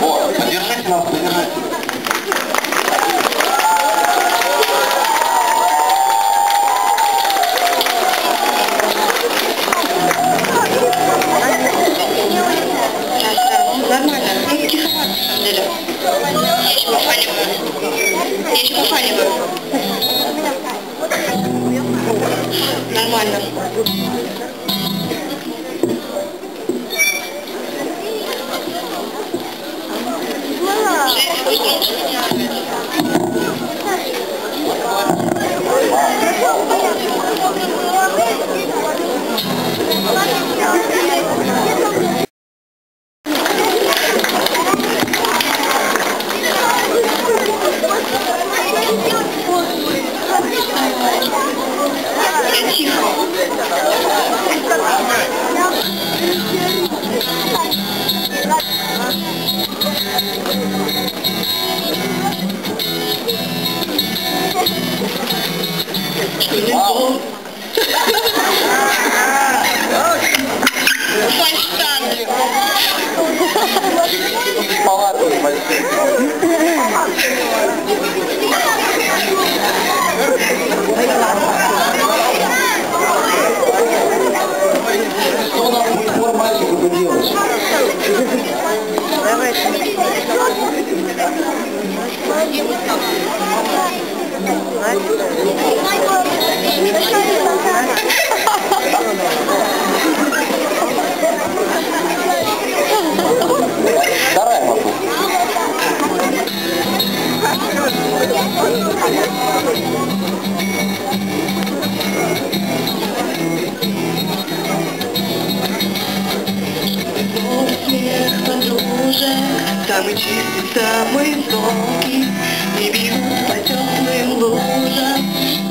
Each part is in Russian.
Вот, поддержите нас, поддержите. Я тихо. Wow. Самый чистый, самый тонкий И бегут по теплым лужам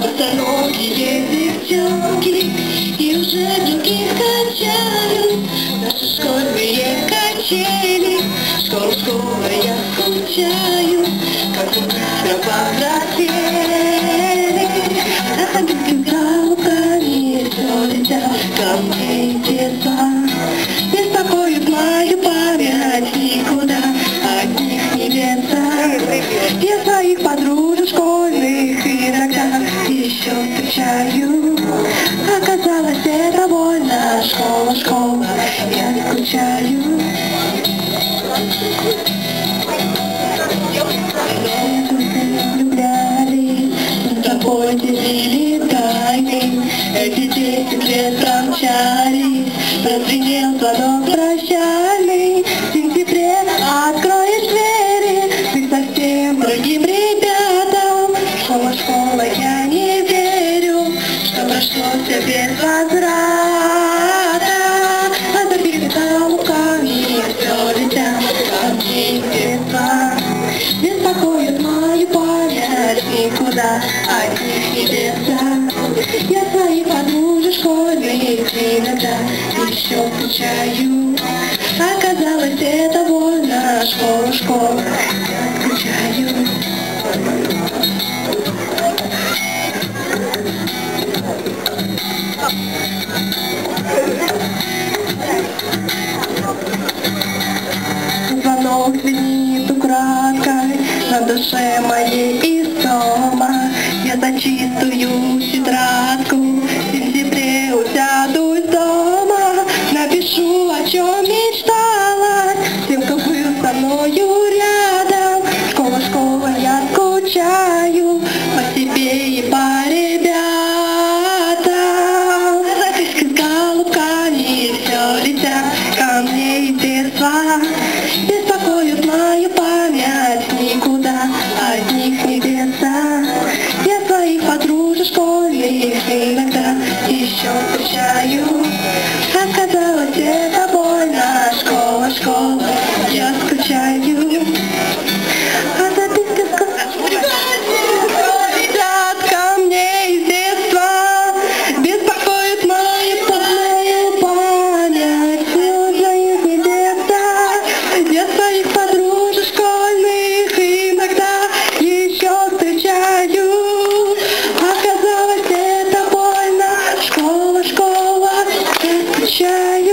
Босоногие девчонки И уже других качают Наши школьные качели Школа, школа, я скучаю Как мы быстро повзрослели За тобой галками все летят Ко мне детства Беспокоит мою память никуда своих подружек школьных иногда еще встречаю. Оказалось, это больно, школа, школа, я скучаю. Все без возврата. А за перекалками все летят, день детства. Беспокоит мою память никуда от них не деться. Я своих подружек школьных иногда еще встречаю. Оказалось, это больно, школа, школа, Звонок звенит украдкой На душе моей истома Я за чистую еще встречаю Оказалось, это share